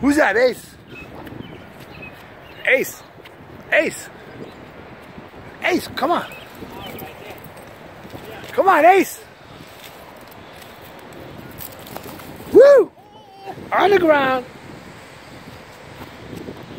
Who's that, Ace? Ace. Ace. Ace, come on. Come on, Ace. Woo! On the ground.